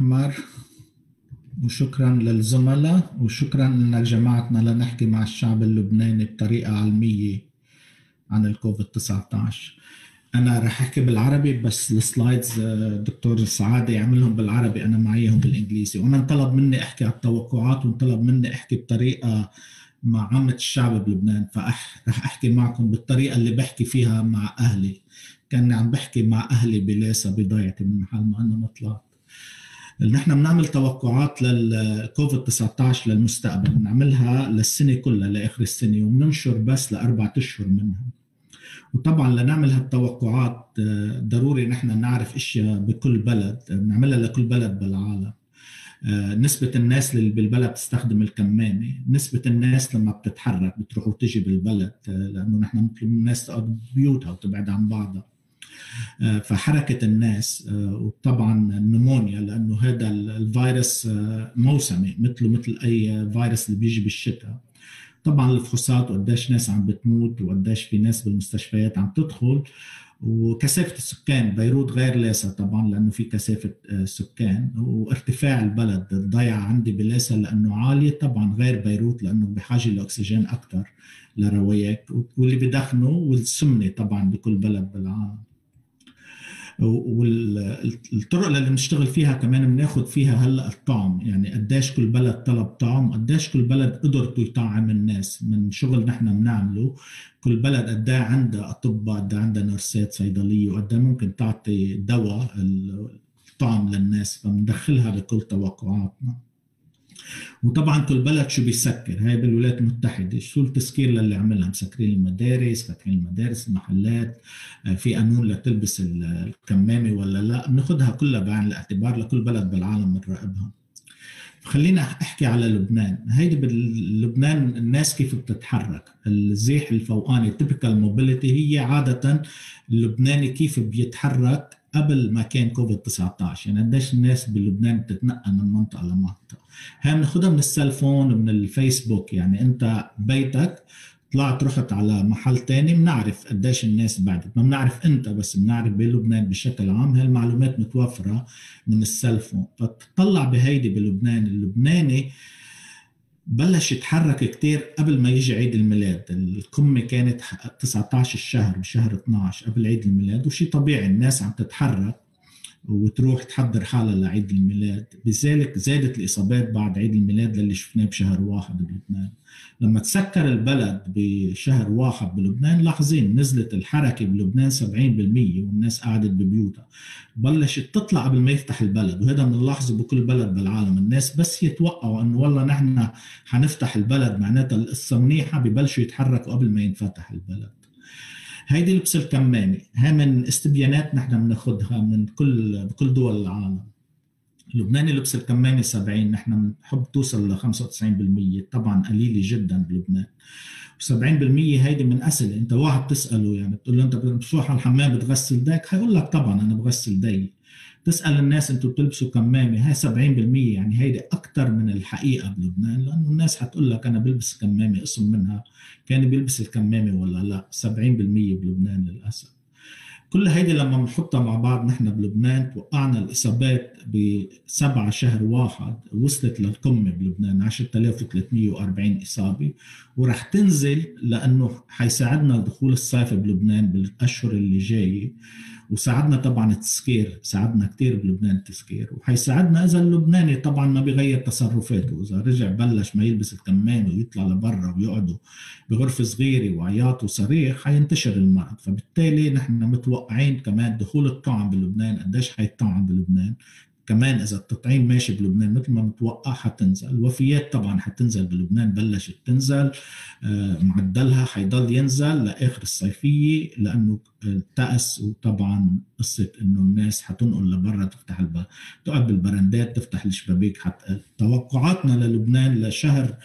أحمر وشكرا للزملاء وشكرا انك جمعتنا لنحكي مع الشعب اللبناني بطريقة علمية عن الكوفيد 19 أنا رح أحكي بالعربي بس السلايدز دكتور سعادة يعملهم بالعربي أنا معيهم بالإنجليزي. وأنا انطلب مني أحكي على التوقعات وانطلب مني أحكي بطريقة مع عامة الشعب بلبنان. فرح أحكي معكم بالطريقة اللي بحكي فيها مع أهلي. كأني عم بحكي مع أهلي بلاسا بضيعتي من محل ما أنا ما طلعت نحن بنعمل توقعات للكوفيد 19 للمستقبل بنعملها للسنة كلها لآخر السنة وبننشر بس لاربع أشهر منها. وطبعا لنعمل هالتوقعات ضروري نحن نعرف إشياء بكل بلد بنعملها لكل بلد بالعالم. نسبة الناس اللي بالبلد تستخدم الكمامة نسبة الناس لما بتتحرك بتروح وتجي بالبلد لأنه نحن من الناس تقعد ببيوتها وتبعد عن بعضها. فحركة الناس وطبعا النمونيا لأنه هذا الفيروس موسمي مثله مثل أي فيروس اللي بيجي بالشتاء. طبعا الفحوصات وقديش ناس عم بتموت وقديش في ناس بالمستشفيات عم تدخل وكثافة السكان بيروت غير لاسا طبعا لأنه في كثافة سكان وارتفاع البلد الضيعة عندي بلاسا لأنه عالية طبعا غير بيروت لأنه بحاجة لأكسجين أكثر لروايات واللي بدخنوا والسمنة طبعا بكل بلد بالعالم. والطرق اللي بنشتغل فيها كمان بناخذ فيها هلأ الطعم. يعني قديش كل بلد طلب طعم قديش كل بلد قدرته يطعم الناس من شغل نحن بنعمله. كل بلد قد عندها أطباء قد عندها نرسات صيدلية وقد ممكن تعطي دواء الطعم للناس فبندخلها بكل توقعاتنا. وطبعا كل بلد شو بيسكر؟ هاي بالولايات المتحدة شو التسكير للي عملها؟ مسكرين المدارس فاتحين المدارس المحلات في قانون لتلبس الكمامة ولا لا؟ بناخذها كلها بعين الاعتبار لكل بلد بالعالم بنراقبها خلينا أحكي على لبنان. هيدي بلبنان الناس كيف بتتحرك؟ الزيح الفوقاني typical mobility هي عادة اللبناني كيف بيتحرك؟ قبل ما كان كوفيد 19 يعني قديش الناس بلبنان بتتنقل من منطقة لمنطقة. هاي بناخذها من السلفون ومن الفيسبوك يعني انت بيتك طلعت رحت على محل تاني بنعرف قديش الناس بعدت. ما بنعرف انت بس بنعرف بلبنان بشكل عام. هاي المعلومات متوفرة من السلفون فتطلع بهيدي بلبنان. اللبناني بلش يتحرك كتير قبل ما يجي عيد الميلاد. القمة كانت 19 الشهر بشهر 12 قبل عيد الميلاد وشي طبيعي الناس عم تتحرك. وتروح تحضر حالها لعيد الميلاد. بذلك زادت الإصابات بعد عيد الميلاد للي شفناه بشهر واحد بلبنان. لما تسكر البلد بشهر واحد بلبنان لاحظين نزلت الحركة بلبنان 70% والناس قعدت ببيوتها. بلشت تطلع قبل ما يفتح البلد وهذا بنلاحظه بكل بلد بالعالم. الناس بس يتوقعوا إنه والله نحن حنفتح البلد معناتها القصة منيحة ببلشوا يتحركوا قبل ما ينفتح البلد. هيدي لبس الكمامة هاي من استبيانات نحن بناخذها من كل بكل دول العالم. لبناني لبس الكمامة 70 نحن بنحب توصل ل 95% طبعا قليلة جدا بلبنان. و70% هيدي من أسئلة. أنت واحد تسأله يعني بتقول له أنت بتروح على الحمام بتغسل ايديك حيقول لك طبعا أنا بغسل ايدي تسأل الناس أنتم بتلبسوا كمامة هاي 70% يعني هيدي أكثر من الحقيقة بلبنان لأنه الناس حتقول لك أنا بلبس كمامة قسم منها كان بيلبس الكمامة ولا لا؟ 70% بلبنان للأسف. كل هيدي لما بنحطها مع بعض نحن بلبنان توقعنا الاصابات بسبعة شهر واحد وصلت للقمة بلبنان 10340 إصابة ورح تنزل لأنه حيساعدنا دخول الصيف بلبنان بالأشهر اللي جاية. وساعدنا طبعا التسكير ساعدنا كثير بلبنان التسكير وحيساعدنا إذا اللبناني طبعا ما بيغير تصرفاته. إذا رجع بلش ما يلبس الكمامة ويطلع لبرا ويقعدوا بغرفة صغيرة وعياط وصريخ حينتشر المرض. فبالتالي نحن متوقعين كمان دخول الطعم بلبنان. قديش حيطعم بلبنان؟ كمان إذا التطعيم ماشي بلبنان مثل ما متوقع حتنزل الوفيات طبعا حتنزل بلبنان بلشت تنزل معدلها حيضل ينزل لآخر الصيفية لأنه التأس وطبعا قصة إنه الناس حتنقل لبرا تفتح الب... تقعد بالبرندات تفتح الشبابيك. حتى توقعاتنا للبنان لشهر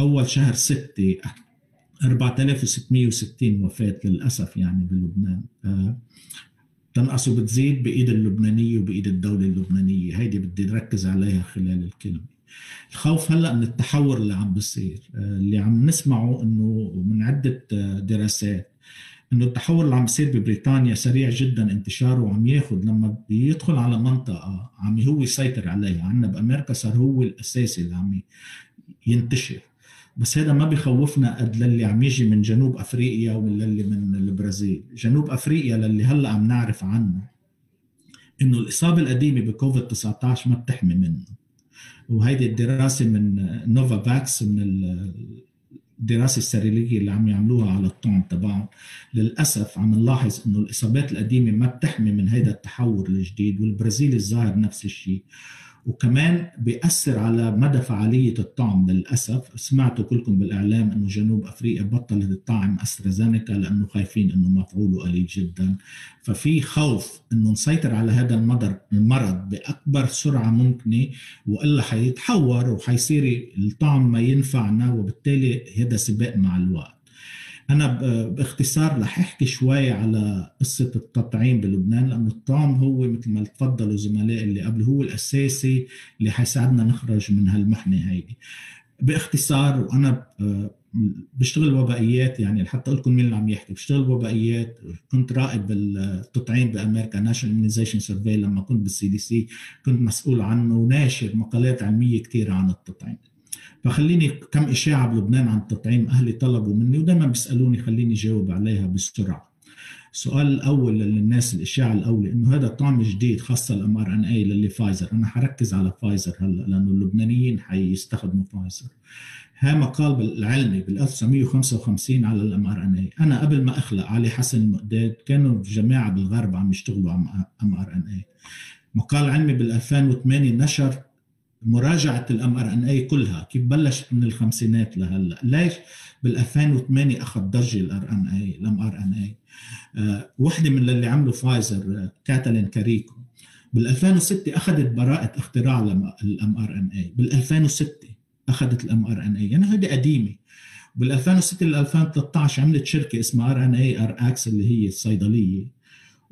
أول شهر ستة 4660 وفاة للأسف يعني بلبنان. تنقص وبتزيد بإيد اللبنانية وبإيد الدولة اللبنانية. هيدي بدي نركز عليها خلال الكلمة. الخوف هلأ من التحور اللي عم بيصير اللي عم نسمعه إنه من عدة دراسات إنه التحول اللي عم بيصير ببريطانيا سريع جدا انتشاره وعم ياخذ لما بيدخل على منطقة عم هو يسيطر عليها. عندنا بأمريكا صار هو الاساسي اللي عم ينتشر. بس هذا ما بخوفنا قد للي عم يجي من جنوب أفريقيا وللي من البرازيل جنوب أفريقيا للي هلأ عم نعرف عنه إنه الإصابة القديمة بكوفيد 19 ما بتحمي منه. وهيدي الدراسة من نوفا فاكس من الدراسة السريريه اللي عم يعملوها على الطعم تبعهم. للأسف عم نلاحظ إنه الإصابات القديمة ما بتحمي من هذا التحور الجديد والبرازيل الظاهر نفس الشيء. وكمان بيأثر على مدى فعالية الطعم للأسف. سمعتوا كلكم بالإعلام أنه جنوب أفريقيا بطلت الطعم أسترازينيكا لأنه خايفين أنه مفعوله قليل جدا. ففي خوف أنه نسيطر على هذا المرض بأكبر سرعة ممكنة وإلا حيتحور وحيصير الطعم ما ينفعنا وبالتالي هذا سباق مع الوقت. أنا باختصار رح أحكي شوي على قصة التطعيم بلبنان لأنه الطعم هو مثل ما تفضلوا زملائي اللي قبل هو الأساسي اللي حيساعدنا نخرج من هالمحنة هيدي. باختصار وأنا بشتغل وبائيات يعني حتى أقول لكم مين اللي عم يحكي بشتغل وبائيات كنت رائد بالتطعيم بأمريكا National Immunization Survey لما كنت بال CDC كنت مسؤول عنه وناشر مقالات علمية كثيره عن التطعيم. فخليني كم إشاعة بلبنان عن التطعيم أهلي طلبوا مني ودائما بيسألوني خليني جاوب عليها بسرعة. السؤال الأول للناس الإشاعة الأولى إنه هذا طعم جديد خاصة ال mRNA للي فايزر. أنا حركز على فايزر هلأ لأنه اللبنانيين حيستخدموا فايزر. ها مقال العلمي بال 1955 على ال mRNA أنا قبل ما أخلق علي حسن المقداد كانوا جماعة بالغرب عم يشتغلوا على mRNA مقال علمي بال 2008 نشر مراجعة ال mRNA كلها كيف بلشت من الخمسينات لهلأ؟ ليش؟ بال 2008 أخذ ضجة ال RNA ال mRNA. وحدة من اللي عملوا فايزر آه، كاتالين كاريكو. بال 2006 أخذت براءة اختراع الام ار ان اي. بال 2006 أخذت الام ار ان اي. يعني هذه قديمة. بال 2006 ل 2013 عملت شركة اسمها ار ان اي ار إكس اللي هي الصيدلية.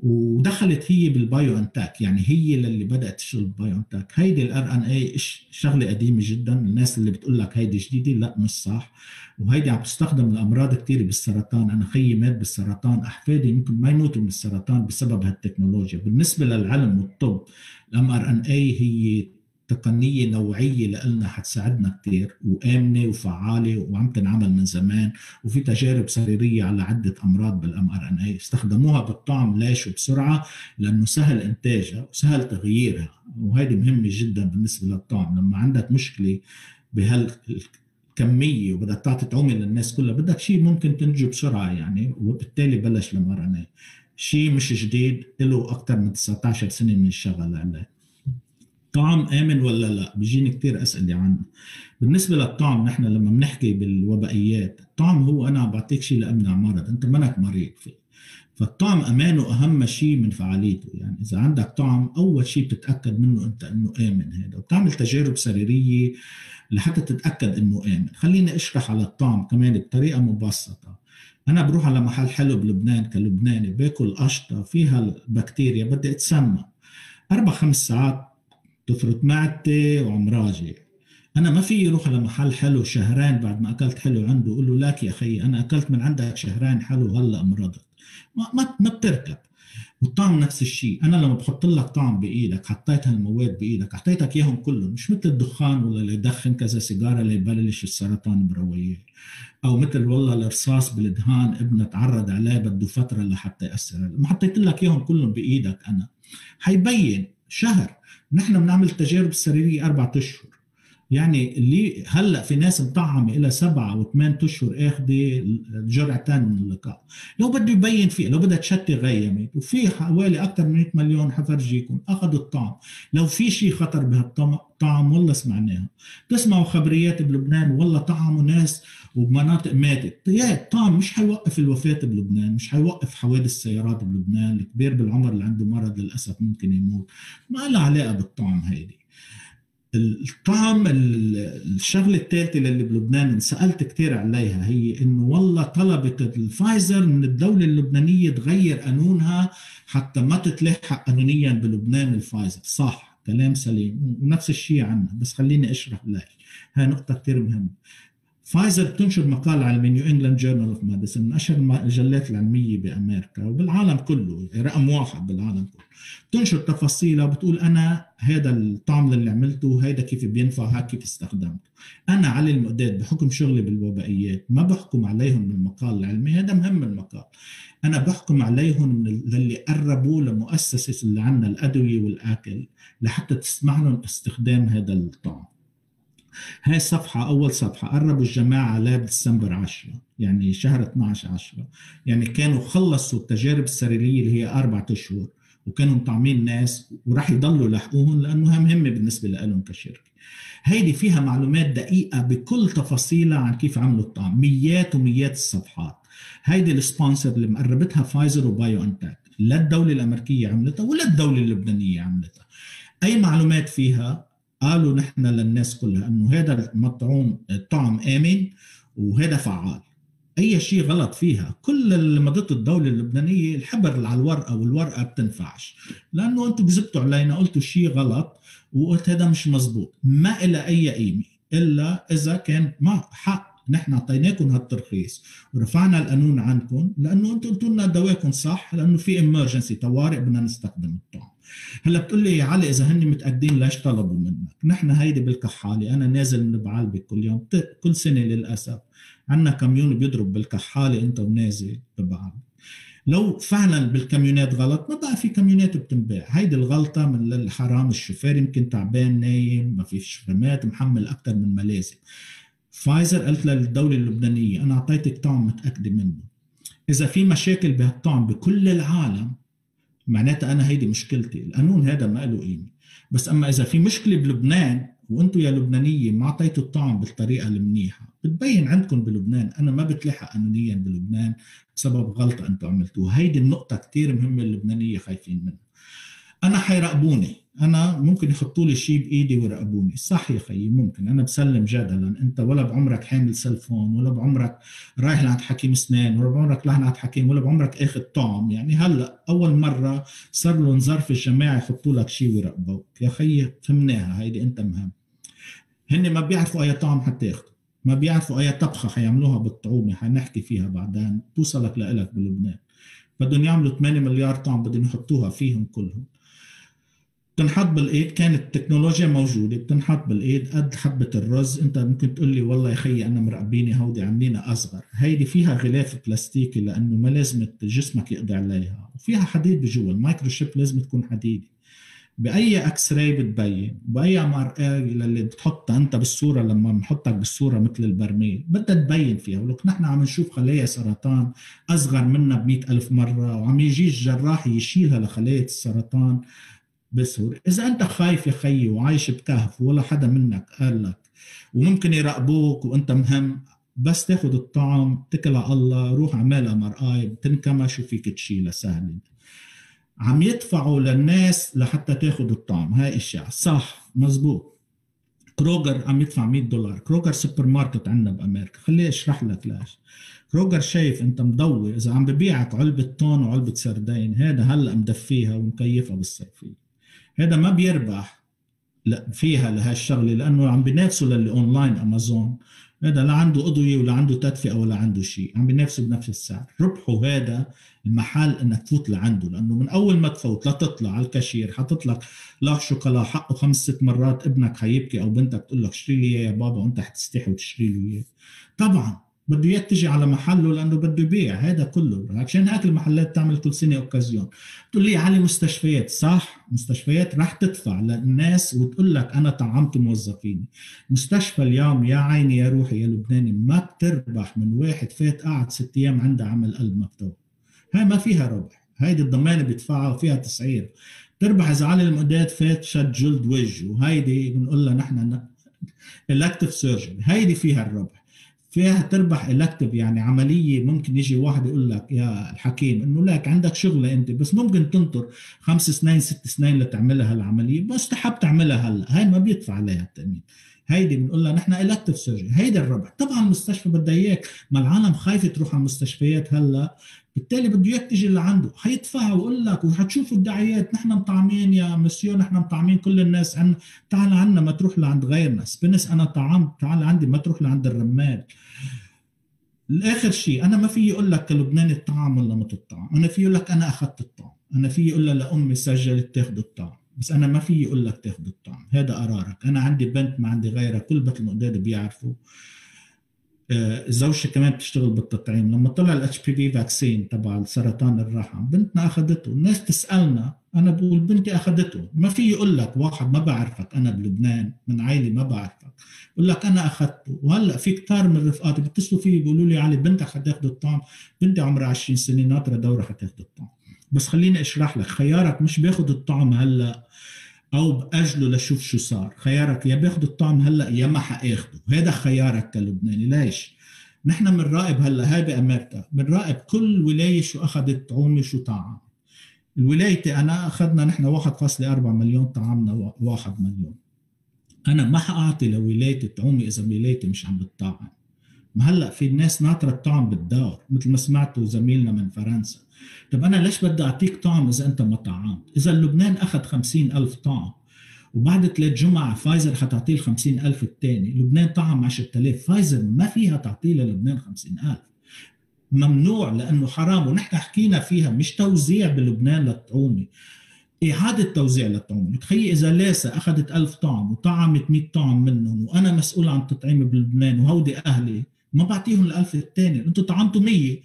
ودخلت هي بال BioNTech يعني هي اللي بدأت تشتغل بال BioNTech هيدي ال RNA شغلة قديمة جدا. الناس اللي بتقول لك هيدي جديدة لا مش صح. وهيدي عم تستخدم لأمراض كثير بالسرطان. أنا خيي مات بالسرطان أحفادي ممكن ما يموتوا من السرطان بسبب هالتكنولوجيا. بالنسبة للعلم والطب ال mRNA هي تقنية نوعية لنا حتساعدنا كثير وآمنة وفعالة وعم تنعمل من زمان وفي تجارب سريرية على عدة أمراض بال mRNA استخدموها بالطعم ليش وبسرعة لأنه سهل إنتاجها وسهل تغييرها وهذه مهمة جدا بالنسبة للطعم. لما عندك مشكلة بهال كمية وبدك تعطي طعومة للناس كلها بدك شيء ممكن تنتجه بسرعة يعني وبالتالي بلش ال mRNA شيء مش جديد له أكثر من 19 سنة من الشغل عليه. طعم آمن ولا لا؟ بيجيني كثير أسئلة عنه. بالنسبة للطعم نحن لما بنحكي بالوبائيات الطعم هو أنا بعطيك شيء لأمنع مرض أنت منك مريض فيه. فالطعم أمانه أهم شيء من فعاليته. يعني إذا عندك طعم أول شيء بتتأكد منه أنت إنه آمن هذا وبتعمل تجارب سريرية لحتى تتأكد إنه آمن. خليني أشرح على الطعم كمان بطريقة مبسطة. أنا بروح على محل حلو بلبنان كلبناني باكل قشطة فيها البكتيريا بدي أتسمى. أربع خمس ساعات تفرط معدتي وعم راجع. أنا ما في يروح على محل حلو شهرين بعد ما أكلت حلو عنده أقول له لك يا أخي أنا أكلت من عندك شهرين حلو هلا امرضت ما ما, ما بتركب. والطعم نفس الشيء. أنا لما بحط لك طعم بإيدك حطيت هالمواد بإيدك أعطيتك إياهم كلهم. مش مثل الدخان ولا اللي يدخن كذا سيجارة اللي يبلش السرطان بروية. أو مثل والله الرصاص بالدهان ابنة تعرض عليه بده فترة لحتى يأثر لما حطيت لك إياهم كلهم بإيدك أنا. حيبين شهر. نحن بنعمل تجارب سريرية أربع أشهر. يعني اللي هلأ في ناس مطعمه إلى سبعة أو ثمان أشهر آخذة جرعتين من اللقاح لو بده يبين فيه لو بدها تشتي غيمت وفي حوالي أكثر من 100 مليون حفرجيكم أخذوا الطعم. لو في شيء خطر بهالطعم والله سمعناها. تسمعوا خبريات بلبنان والله طعموا ناس وبمناطق ماتت. يا الطعم مش حيوقف الوفاة بلبنان مش حيوقف حوادث السيارات بلبنان. الكبير بالعمر اللي عنده مرض للأسف ممكن يموت. ما لها علاقة بالطعم هيدي. الطعم الشغلة الثالثه اللي بلبنان انسالت كثير عليها هي إنه والله طلبت الفايزر من الدولة اللبنانية تغير قانونها حتى ما تتلحق قانونيا بلبنان الفايزر. صح كلام سليم ونفس الشيء عنا بس خليني أشرح لك. هاي نقطة كثير مهمة. فايزر بتنشر مقال علمي New England Journal of Medicine من أشهر المجلات العلمية بأمريكا وبالعالم كله رقم واحد بالعالم كله. بتنشر تفاصيلها وبتقول أنا هذا الطعم اللي عملته هيدا كيف بينفع هيك كيف استخدمته. أنا علي المقداد بحكم شغلي بالوبائيات ما بحكم عليهم من المقال العلمي هذا مهم المقال أنا بحكم عليهم من اللي قربوا لمؤسسة اللي عندنا الأدوية والأكل لحتى تسمح لهم استخدام هذا الطعم. هاي الصفحة أول صفحة. قربوا الجماعة لا ديسمبر 10 يعني شهر 12 10 يعني كانوا خلصوا التجارب السريرية اللي هي أربعة أشهر وكانوا مطعمين ناس وراح يضلوا يلاحقوهم لأنه مهمة بالنسبة لهم كشركة. هيدي فيها معلومات دقيقة بكل تفاصيلها عن كيف عملوا الطعم. ميات وميات الصفحات. هيدي ال sponsor اللي مقربتها فايزر و BioNTech لا الدولة الأمريكية عملتها ولا الدولة اللبنانية عملتها. أي معلومات فيها؟ قالوا نحن للناس كلها أنه هذا المطعوم الطعم آمن وهذا فعال. أي شيء غلط فيها. كل اللي مضت الدولة اللبنانية الحبر على الورقة والورقة بتنفعش. لأنه أنتم كذبتوا علينا قلتوا شيء غلط وقلت هذا مش مزبوط. ما إلى أي قيمة. إلا إذا كان ما حق. نحن أعطيناكم هالترخيص. ورفعنا القانون عنكم. لأنه أنتم قلتوا لنا دواكم صح. لأنه في امرجنسي طوارئ بدنا نستخدم الطعم. هلا بتقول لي يا علي إذا هن متأكدين ليش طلبوا منك؟ نحن هيدي بالكحالة أنا نازل من بعلبك كل يوم كل سنة للأسف عندنا كميون بيضرب بالكحالة أنت ونازل ببعلبك لو فعلا بالكاميونات غلط ما بقى في كاميونات بتنباع. هيدي الغلطة من الحرام الشوفير يمكن تعبان نايم ما في فرمات محمل أكثر من ملازم. فايزر قالت للدولة اللبنانية أنا أعطيتك طعم متأكدة منه. إذا في مشاكل بهالطعم بكل العالم معناتها أنا هيدي مشكلتي القانون هذا ما له قيمة. بس أما إذا في مشكلة بلبنان وأنتم يا لبنانية ما أعطيتوا الطعم بالطريقة المنيحة بتبين عندكم بلبنان أنا ما بتلاحق قانونيا بلبنان بسبب غلطة أنتم عملتوها. هيدي النقطة كثير مهمة اللبنانية خايفين منها. أنا حيراقبوني. أنا ممكن يحطوا لي شيء بإيدي ويراقبوني. صح يا خيي ممكن. أنا بسلم جدلا. أنت ولا بعمرك حامل سلفون ولا بعمرك رايح لعند حكيم اسنان ولا بعمرك رايح لعند حكيم ولا بعمرك أخذ طعم. يعني هلأ أول مرة صار لهم ظرف الجماعه يحطوا لك شيء ويراقبوك. يا خيي فهمناها. هيدي أنت مهم. هن ما بيعرفوا أي طعم يأخذوا. ما بيعرفوا أي طبخة حيعملوها بالطعومه حنحكي فيها بعدين. توصلك لإلك بلبنان. بدهم يعملوا 8 مليار طعم بدهم يحطوها فيهم كلهم. بتنحط بالإيد كانت التكنولوجيا موجودة بتنحط بالإيد قد حبة الرز. أنت ممكن تقول لي والله يا خيي أنا مرقبيني هودي عاملينها أصغر. هيدي فيها غلاف بلاستيكي لأنه ما لازم جسمك يقضي عليها وفيها حديد بجوا ال microchip لازم تكون حديدي. بأي X-ray بتبين بأي MRI اللي بتحطها أنت بالصورة لما بنحطك بالصورة مثل البرميل بدها تبين فيها. ولك نحن عم نشوف خلايا سرطان أصغر منا ب ألف مرة وعم يجي الجراح يشيلها لخلايا السرطان. بسهولة. إذا أنت خايف يا خيي وعايش بكهف ولا حدا منك قال لك وممكن يراقبوك وأنت مهم بس تاخذ الطعم اتكل على الله روح اعمل MRI بتنكمش وفيك تشيلها سهل. عم يدفعوا للناس لحتى تاخذ الطعم. هاي أشياء. صح مزبوط. Kroger عم يدفع 100 دولار. Kroger سوبر ماركت عندنا بأمريكا. خليني أشرح لك ليش. Kroger شايف أنت مضوي. إذا عم ببيعك علبة طون وعلبة سردين هذا هلأ مدفيها ومكيفها بالصيفيه هذا ما بيربح فيها لهالشغلة لأنه عم بينافسوا للي اونلاين أمازون. هذا لا عنده اضويه ولا عنده تدفئة ولا عنده شيء عم بينافسوا بنفس السعر. ربحوا هذا المحل إنك تفوت لعنده لأنه من أول ما تفوت لا تطلع على الكاشير حاطط لك لا شوكولا حقه خمس ست مرات ابنك حيبكي أو بنتك تقول لك اشتري لي إياه يا بابا وانت حتستحي وتشتري له إياه. طبعا بده تجي على محله لأنه بده يبيع هذا كله. عشان هيك المحلات تعمل كل سنة أوكازيون. تقول لي علي مستشفيات. صح مستشفيات راح تدفع للناس وتقول لك أنا طعمت موظفيني. مستشفى اليوم يا عيني يا روحي يا لبناني ما بتربح من واحد فات قعد ست أيام عنده عمل قلب مفتوح هاي ما فيها ربح. هيدي الضمانة بيدفعها وفيها تسعير. تربح إذا علي المقداد فات شد جلد وجهه. هيدي بنقول لها نحن elective surgery هيدي فيها الربح. فيها تربح elective يعني عملية ممكن يجي واحد يقول لك يا الحكيم إنه لك عندك شغلة أنت بس ممكن تنطر خمس سنين ست سنين لتعملها هالعمليه بس تحب تعملها هلأ. هاي ما بيدفع عليها التأمين. هيدي بنقول لها نحن elective surgery هيدي الربح. طبعا المستشفى بدها إياك ما العالم خايفة تروح على المستشفيات هلأ. بالتالي بده اياك تيجي لعنده. حيدفع ويقول لك وحتشوفوا الدعايات نحن مطعمين يا مسيو نحن مطعمين كل الناس عنا تعال عنا ما تروح لعند غيرنا سبنس أنا طعمت تعال عندي ما تروح لعند الرمال. الآخر شيء أنا ما في أقول لك كلبناني الطعام ولا ما تطعم. أنا في أقول لك أنا أخذت الطعم أنا في أقول لأمي سجلت تاخذ الطعم بس أنا ما في أقول لك تاخذ الطعم هذا قرارك. أنا عندي بنت ما عندي غيرها. كل بيت المقداد بيعرفوا. زوجتي كمان بتشتغل بالتطعيم. لما طلع ال HPV vaccine تبع سرطان الرحم بنتنا أخذته. الناس تسألنا أنا بقول بنتي أخذته. ما في يقول لك واحد ما بعرفك أنا بلبنان من عائلة ما بعرفك. بقول لك أنا أخذته. وهلأ في كثار من رفقاتي بيتصلوا فيي بيقولوا لي علي بنتك حتاخذ الطعم بنتي عمرها 20 سنة ناطرة دوره حتاخذ الطعم بس خليني أشرح لك خيارك مش باخذ الطعم هلأ. أو بأجله لشوف شو صار. خيارك يا باخذ الطعم هلأ يا ما حأخده. هذا خيارك كلبناني. ليش؟ نحن بنراقب هلأ هاي بأمريكا بنراقب كل ولاية شو أخذت طعومة شو طعم. الولايتي أنا أخذنا نحن 1.4 مليون طعمنا 1 مليون. أنا ما حأعطي لولايتي طعومه إذا ولايتي مش عم بتطعم. ما هلأ في ناس ناطرة الطعم بالدار مثل ما سمعتوا زميلنا من فرنسا. طب أنا ليش بدي أعطيك طعم إذا أنت ما طعمت؟ إذا لبنان أخذ خمسين ألف طعم وبعد ثلاث جمعة فايزر حتعطيه ال 50000 الثاني، لبنان طعم 10000 فايزر ما فيها تعطيه للبنان 50000 ممنوع لأنه حرام ونحن حكينا فيها مش توزيع بلبنان للطعومة. إعادة توزيع للطعوم تخيل إذا لاسا أخذت ألف طعم وطعمت 100 طعم منهم وأنا مسؤول عن تطعيم بلبنان وهودي أهلي ما بعطيهم الألف الثاني أنتم طعمتوا 100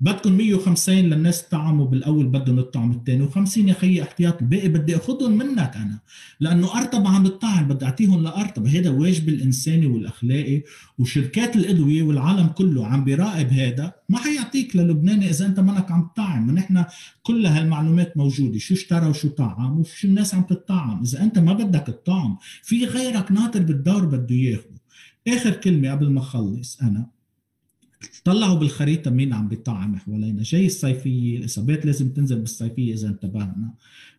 بدكم 150 للناس طعموا بالأول بدهم الطعم الثاني و50 يا خيي أحتياط الباقي بدي أخذهم منك أنا. لأنه أرطب عم بتطعم بدي أعطيهم لأرطب. هذا واجب الإنساني والأخلاقي وشركات الأدوية والعالم كله عم بيراقب هذا ما حيعطيك للبناني إذا أنت منك عم تطعم. ما نحن كل هالمعلومات موجودة. شو اشترى وشو طعم وشو الناس عم تطعم. إذا أنت ما بدك الطعم في غيرك ناطر بالدور بده ياخذه آخر كلمة قبل ما أخلص أنا. طلعوا بالخريطة مين عم بيطعم حوالينا جاي الصيفية الاصابات لازم تنزل بالصيفية إذا انتبهنا.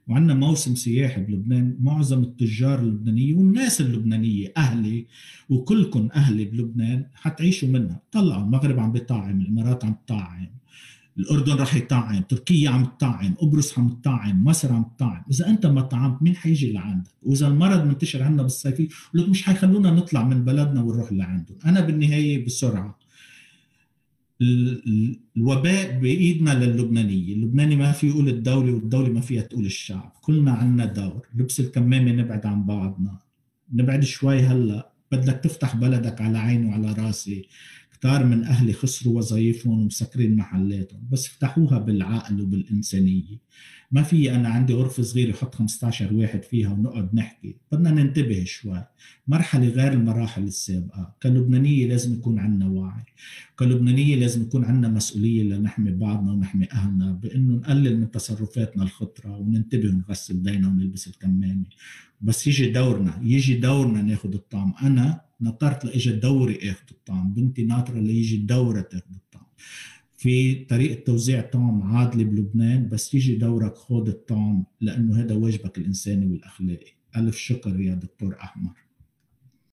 وعندنا موسم سياحي بلبنان معظم التجار اللبنانية والناس اللبنانية أهلي وكلكم أهلي بلبنان حتعيشوا منها. طلعوا المغرب عم بيطعم الإمارات عم تطعم الأردن رح يطعم تركيا عم تطعم قبرص عم تطعم مصر عم تطعم إذا أنت ما طعمت مين حيجي لعندك؟ وإذا المرض منتشر عندنا بالصيفية لك مش حيخلونا نطلع من بلدنا ونروح لعندهم. أنا بالنهاية بسرعة الوباء بإيدنا للبنانية، اللبناني ما في يقول الدولة والدولة ما فيها تقول الشعب، كلنا عنا دور، لبس الكمامة نبعد عن بعضنا، نبعد شوي هلأ. بدك تفتح بلدك على عيني وعلى راسي. كتار من أهلي خسروا وظائفهم ومسكرين محلاتهم. بس افتحوها بالعقل وبالإنسانية. ما في أنا عندي غرفة صغيرة أحط 15 واحد فيها ونقعد نحكي. بدنا ننتبه شوي. مرحلة غير المراحل السابقة. كلبنانية لازم يكون عندنا وعي. كلبنانية لازم يكون عندنا مسؤولية لنحمي بعضنا ونحمي أهلنا بإنه نقلل من تصرفاتنا الخطرة وننتبه ونغسل ايدينا ونلبس الكمامة. بس يجي دورنا. يجي دورنا ناخذ الطعم. أنا نطرت لاجى دوري اخذ الطعم. بنتي ناطرة ليجي دورها تاخذ الطعم. في طريقة توزيع طعم عادلة بلبنان بس يجي دورك خذ الطعم لأنه هذا واجبك الإنساني والأخلاقي. ألف شكر يا دكتور أحمر.